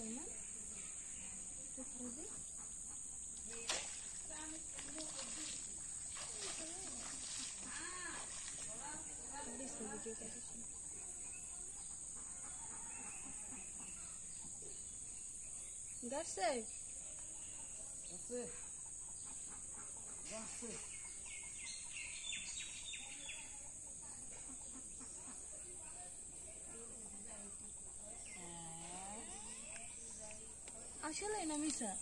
Sena. Çok güzel. घर से घर sila yung namisa.